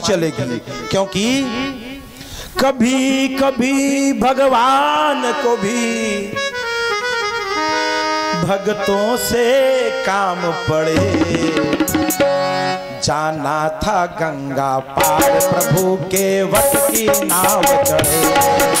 चलेगी, क्योंकि कभी कभी भगवान को भी भगतों से काम पड़े। जाना था गंगा पार प्रभु के वट की नाव चढ़े।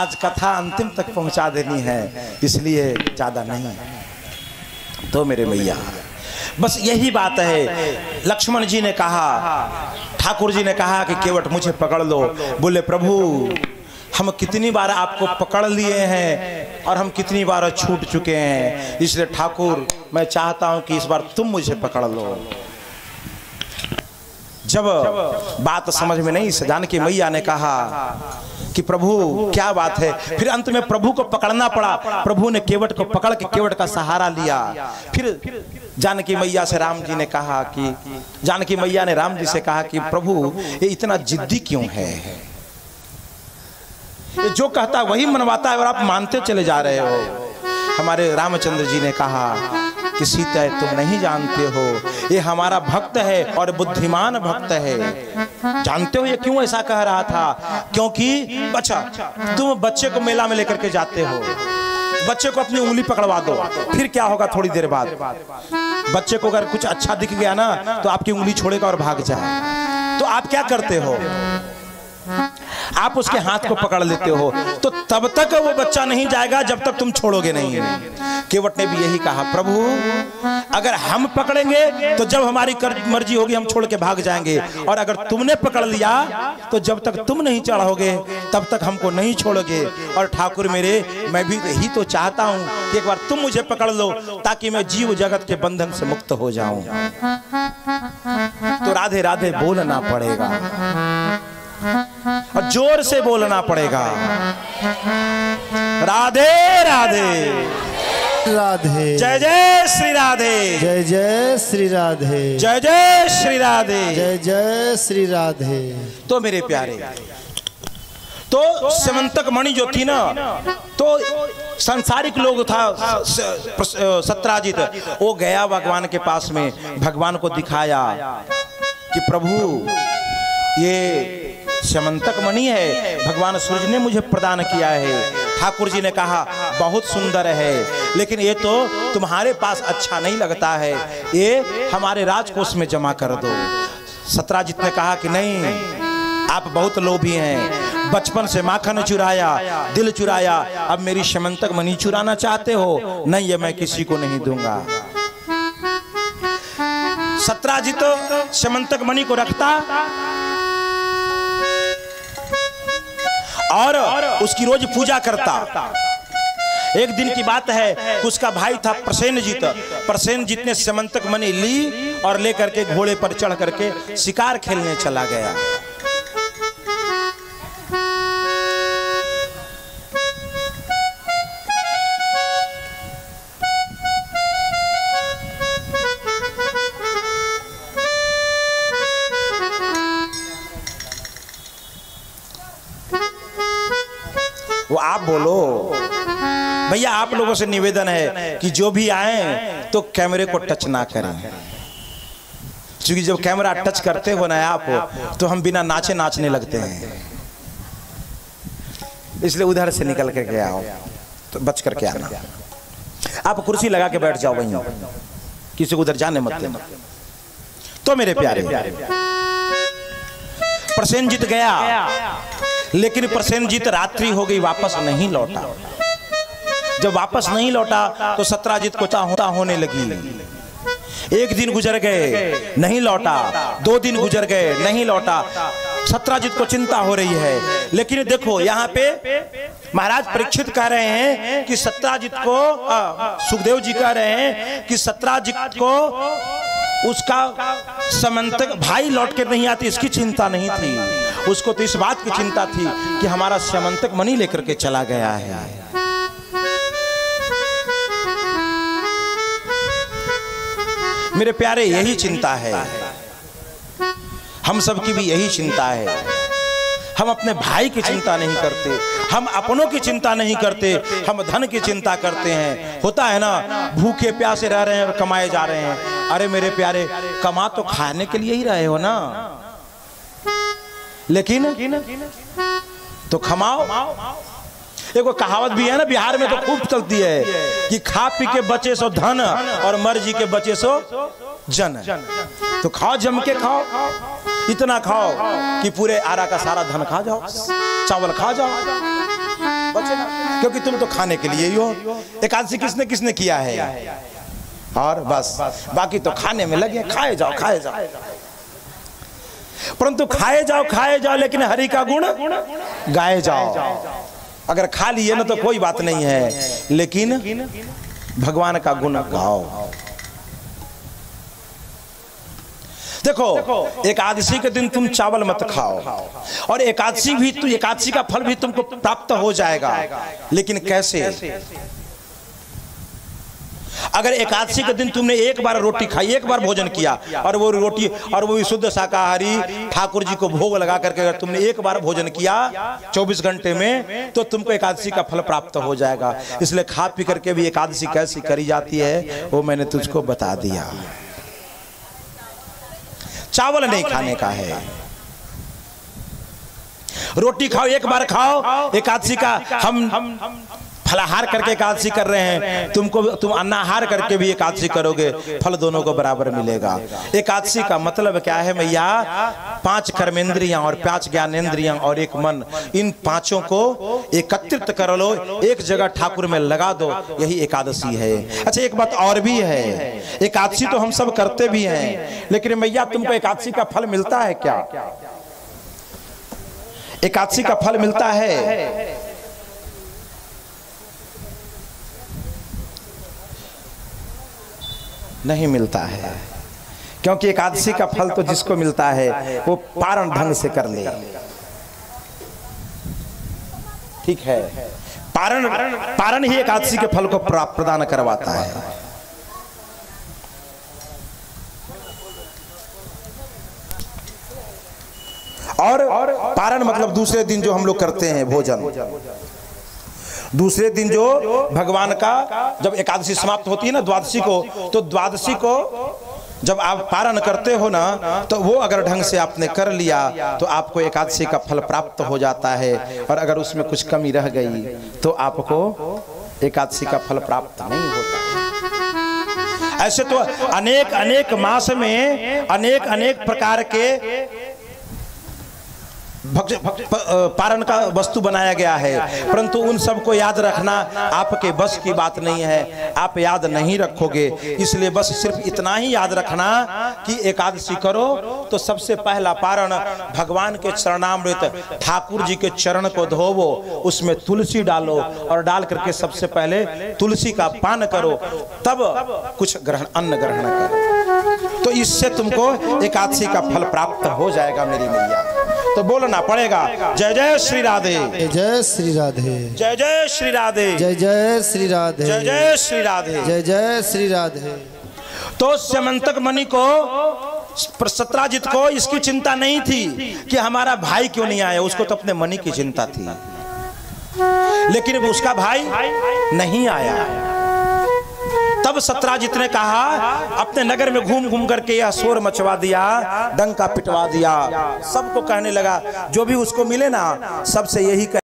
आज कथा अंतिम तक पहुँचा देनी है, इसलिए ज़्यादा नहीं। तो मेरे मैया, बस यही बात है। लक्ष्मण जी ने कहा, ठाकुर जी ने कहा कि केवट मुझे पकड़ लो। बोले, प्रभु, हम कितनी बार आपको पकड़ लिए हैं और हम कितनी बार छूट चुके हैं। इसलिए ठाकुर, मैं चाहता हूँ कि इस बार तुम मुझे पकड़ लो। जब बात समझ में नहीं जानकी मैया ने कहा कि प्रभु, क्या बात है? फिर अंत में प्रभु को पकड़ना पड़ा। प्रभु ने केवट को पकड़ के केवट का सहारा लिया। फिर जानकी मैया से राम जी ने कहा कि, जानकी मैया ने राम जी से कहा कि, प्रभु, ये इतना जिद्दी क्यों है? जो कहता है वही मनवाता है और आप मानते चले जा रहे हो। हमारे रामचंद्र जी ने कहा कि, सीता, तुम नहीं जानते हो ये हमारा भक्त है और बुद्धिमान भक्त है। जानते हो ये क्यों ऐसा कह रहा था? क्योंकि अच्छा तुम बच्चे को मेला में लेकर के जाते हो। बच्चे को अपनी उंगली पकड़वा दो। फिर क्या होगा थोड़ी देर बाद? बच्चे को अगर कुछ अच्छा दिख गया ना तो आपकी उंगली छोड़ेगा और भाग जाए। तो आप क्या करते हो? आप उसके हाथ को पकड़ लेते हो तो तब तक वो बच्चा नहीं जाएगा जब तक तुम छोड़ोगे नहीं। केवट ने भी यही कहा प्रभु अगर हम पकड़ेंगे तो जब हमारी मर्ज़ी होगी हम छोड़ के भाग जाएँगे। और अगर तुमने पकड़ लिया तो जब तक तुम नहीं चढ़ोगे तब तक हमको नहीं छोड़ोगे। और ठाकुर मेरे मैं भी यही तो चाहता हूँ कि एक बार तुम मुझे पकड़ लो ताकि मैं जीव जगत के बंधन से मुक्त हो जाऊँ। तो राधे राधे बोलना पड़ेगा। और ज़ोर से बोलना पड़ेगा। राधे राधे। राधे। जय जय श्री राधे। जय जय श्री राधे। जय जय श्री राधे। जय जय श्री राधे। तो मेरे प्यारे तो समंतक मणि जो थी ना तो संसारिक लोग था सत्राजित वो गया भगवान के पास में भगवान को दिखाया कि प्रभु ये समंतक मणि है। भगवान सूर्य ने मुझे प्रदान किया है। ठाकुर जी ने कहा, बहुत सुंदर है। लेकिन ये तो तुम्हारे पास अच्छा नहीं लगता है। ये हमारे राजकोष में जमा कर दो। सत्राजित ने कहा कि नहीं, आप बहुत लोभी हैं। बचपन से माखन चुराया, दिल चुराया। अब मेरी समंतक मनी चुराना चाहते हो? नहीं, ये मैं किसी को नहीं दूँगा। सत्राजित समंतक मणि को रखता और उसकी रोज पूजा करता। एक दिन की बात है, उसका भाई था प्रसेन जीत प्रसेन जीत ने समंतक मनी ली और लेकर के घोड़े पर चढ़ करके शिकार खेलने चला गया। आप बोलो। भैया आप लोगों से निवेदन है कि जो भी आए तो कैमरे को टच ना करें। क्योंकि जब कैमरा टच करते हो ना आप तो हम बिना नाचे नाचने लगते हैं। इसलिए उधर से निकल करके आओ। तो बच करके आना। आप कुर्सी लगा के बैठ जाओ वहीं किसी को उधर जाने मत देना। तो मेरे प्यारे प्रसेनजीत गया। लेकिन प्रसेनजीत रात्रि हो गई, वापस नहीं लौटा। जब वापस नहीं लौटा तो सत्राजीत को चाहता होने लगी। एक दिन गुजर गए, नहीं लौटा। दो दिन गुजर गए, नहीं लौटा। सत्राजीत को चिंता हो रही है। लेकिन देखो, यहाँ पे महाराज परीक्षित कह रहे हैं कि सत्राजीत को सुखदेव जी कह रहे हैं कि सत्राजीत को उसका समंतक भाई लौट के नहीं आती, इसकी चिंता नहीं थी। उसको तो इस बात की चिंता थी कि हमारा समंतक मनी लेकर के चला गया है। मेरे प्यारे, यही चिंता है। हम सबकी भी यही चिंता है। हम अपने भाई की चिंता नहीं करते, हम अपनों की चिंता नहीं करते, हम धन की चिंता करते हैं। होता है ना, भूखे प्यासे रह रहे हैं और कमाए जा रहे हैं। अरे मेरे प्यारे, कमा तो खाने के लिए ही रहे हो ना। लेकिन तो खमाओ। एगो कहावत भी है ना, बिहार में तो खूब चलती है कि खा पी के बचे सो धन और मर्ज़ी के बचे सो जन। तो खाओ, जम के खाओ, इतना खाओ कि पूरे आरा का सारा धन खा जाओ, चावल खा जाओ। क्योंकि तुम तो खाने के लिए ही हो। एकादशी किसने किसने किया है? और बस, बाकी तो खाने में लगे, खाए जाओ खाए जाओ। परंतु खाए जाओ खाए जाओ, लेकिन हरि का गुण गाए जाओ। अगर खा लिए ना तो कोई बात नहीं है, लेकिन भगवान का गुण गाओ। देखो, एकादशी के दिन तुम चावल मत खाओ, और एकादशी भी एकादशी का फल भी तुमको प्राप्त हो जाएगा। लेकिन कैसे? अगर एकादशी के दिन तुमने एक बार रोटी खाई, एक बार भोजन किया, और वो रोटी, और वो शुद्ध शाकाहारी ठाकुर जी को भोग लगा करके अगर तुमने एक बार भोजन किया 24 घंटे में तो तुमको एकादशी का फल प्राप्त हो जाएगा। इसलिए खा पी करके भी एकादशी कैसी करी जाती है, वो मैंने तुझको बता दिया। चावल नहीं खाने का है। रोटी खाओ, एक बार खाओ, एकादशी का हम फलाहार करके एकादशी कर रहे हैं। तुमको तुम अन्नाहार करके भी एकादशी करोगे, फल दोनों को बराबर मिलेगा। एकादशी का मतलब क्या है मैया? पाँच कर्मेंद्रियाँ और पाँच ज्ञानेन्द्रियाँ और एक मन। इन पाँचों को एकत्रित कर लो, एक जगह ठाकुर में लगा दो, यही एकादशी है। अच्छा एक बात और भी है। एकादशी तो हम सब करते भी हैं, लेकिन मैया, तुमको एकादशी का फल मिलता है क्या? एकादशी का फल मिलता है? नहीं मिलता है। क्योंकि एकादशी का फल तो जिसको मिलता है, वो पारण ढंग से कर ले। ठीक है? पारण पारण ही एकादशी के फल को प्रदान करवाता है। और पारण मतलब दूसरे दिन जो हम लोग करते हैं भोजन। दूसरे दिन जो भगवान का जब एकादशी समाप्त होती है ना, द्वादशी को तो द्वादशी को जब आप पारण करते हो ना तो वो अगर ढंग से आपने कर लिया तो आपको एकादशी का फल प्राप्त हो जाता है। और अगर उसमें कुछ कमी रह गई तो आपको एकादशी का फल प्राप्त नहीं होता। ऐसे तो अनेक अनेक मास में अनेक अनेक प्रकार के भक्ष, भक्ष, प, पारण का वस्तु बनाया गया है। परंतु उन सबको याद रखना आपके बस की बात नहीं है। आप याद नहीं रखोगे। इसलिए बस सिर्फ़ इतना ही याद रखना कि एकादशी करो तो सबसे पहला पारण भगवान के चरणामृत ठाकुर जी के चरण को धोवो उसमें तुलसी डालो और डाल करके सबसे पहले तुलसी का पान करो तब कुछ ग्रहण अन्न ग्रहण करो। तो इससे तुमको एकादशी का फल प्राप्त हो जाएगा मेरी मैया। तो बोलना पड़ेगा जय जय श्री राधे। जय जय श्री राधे। जय जय श्री राधे। जय जय श्री राधे। जय जय श्री राधे। जय जय श्री राधे। तो समंतक मणि को सत्राजित को इसकी चिंता नहीं थी कि हमारा भाई क्यों नहीं आया? उसको तो अपने मणि की चिंता थी। लेकिन उसका भाई नहीं आया। तब सत्राजित ने कहा, अपने नगर में घूम घूम करके यह शोर मचवा दिया, डंका पिटवा दिया। सबको कहने लगा, जो भी उसको मिले ना, सबसे यही कहे